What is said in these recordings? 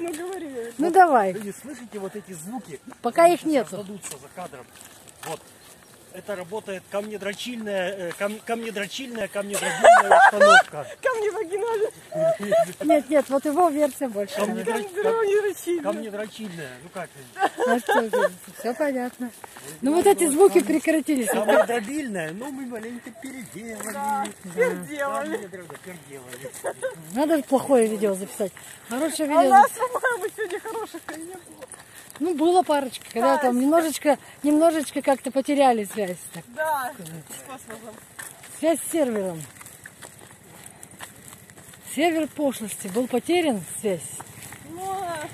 Ну говори. Ну давай, Вы не слышите вот эти звуки? пока их за кадром. Вот. Это работает камнедрочильная, э, кам- камнедрочильная, камнедробильная установка. Камни вагинали. Нет, нет, вот его версия больше. Камнедро- Камни рычили. Камнедрочильная. Ну как? все понятно. Ну вот эти звуки прекратились. Камнедробильная, но мы маленько переделали. Переделали. Камнедро- переделали. Надо плохое видео записать. Хорошее А у видео. нас, по-моему, сегодня хороших не было. Ну, было парочка, когда там немножечко, немножечко как-то потеряли связь. Так. Да, с космосом. Связь с сервером. Сервер пошлости был потерян, связь. Ну, а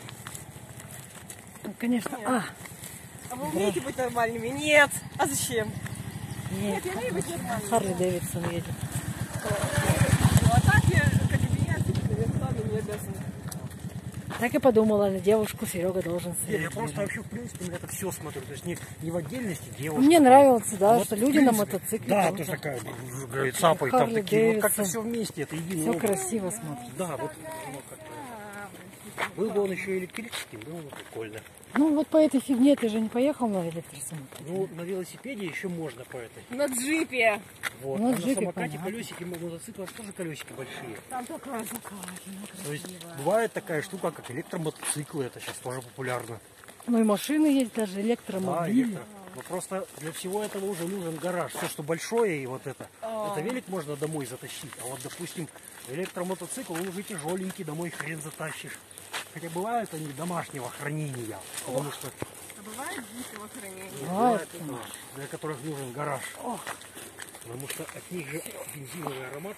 Ну, конечно. А, а вы умеете быть нормальными? Нет. А зачем? нет, Я умею быть нормальной. Харли Дэвидсон едет. А так я, как и меня, сами не обязаны. Так и подумала, на девушку Серега должен Не, я просто вообще, в принципе, на это все смотрю. То есть не, не в отдельности девушка. Мне нравилось, да, А Вот, что люди на мотоцикле. Да, тоже так такая, говорит, цапай, там такие, вот как-то все вместе, это единый Все красиво смотрится. Да, вот оно как-то. Был бы он еще электрическим, было бы прикольно. Ну вот по этой фигне ты же не поехал на электросамокате. Ну, на велосипеде еще можно по этой. На джипе. Вот. Ну, а на джипе самокате понятно. колесики, у мотоцикла тоже колесики большие. Там такая закатина. То есть бывает такая штука, как электромотоциклы, это сейчас тоже популярно. Ну и машины есть, даже Да, электромобили. электро. Но просто для всего этого уже нужен гараж. Все, что большое и вот это. А. Это велик можно домой затащить. А вот, допустим, электромотоцикл, он уже тяжеленький, домой хрен затащишь. Хотя бывают они домашнего хранения. Потому что А бывает дикого хранения? Бывает, бывает, да, для которых нужен гараж. Потому что от них же бензиновый аромат